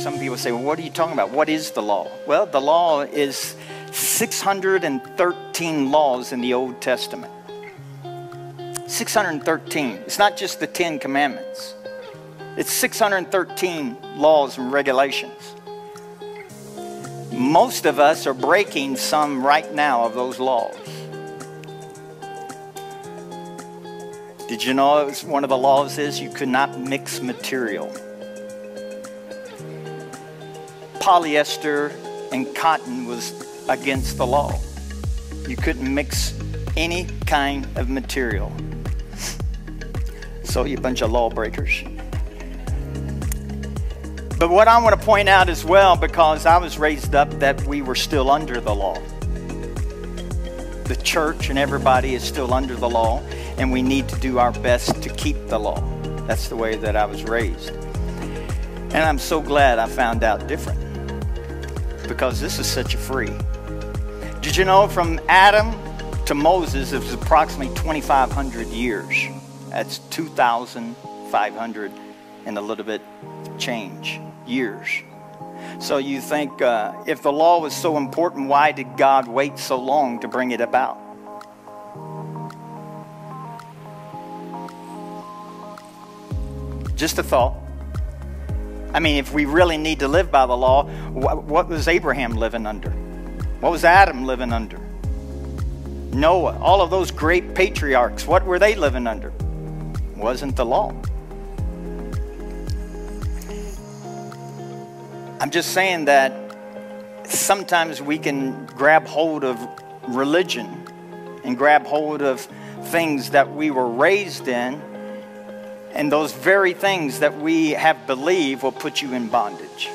some people say, well, what are you talking about? What is the law? Well, the law is 613 laws in the Old Testament. 613. It's not just the Ten Commandments, it's 613 laws and regulations. Most of us are breaking some right now of those laws. Did you know one of the laws is you could not mix material? Polyester and cotton was against the law. You couldn't mix any kind of material. So, you bunch of lawbreakers. But what I want to point out as well, because I was raised up that we were still under the law. The church and everybody is still under the law, and we need to do our best to keep the law. That's the way that I was raised. And I'm so glad I found out different because this is such a free. Did you know from Adam to Moses, it was approximately 2,500 years? That's 2,500 and a little bit change years. So you think uh, if the law was so important, why did God wait so long to bring it about? Just a thought. I mean, if we really need to live by the law, what was Abraham living under? What was Adam living under? Noah, all of those great patriarchs, what were they living under? Wasn't the law. I'm just saying that sometimes we can grab hold of religion and grab hold of things that we were raised in and those very things that we have believed will put you in bondage.